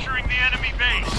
capturing the enemy base.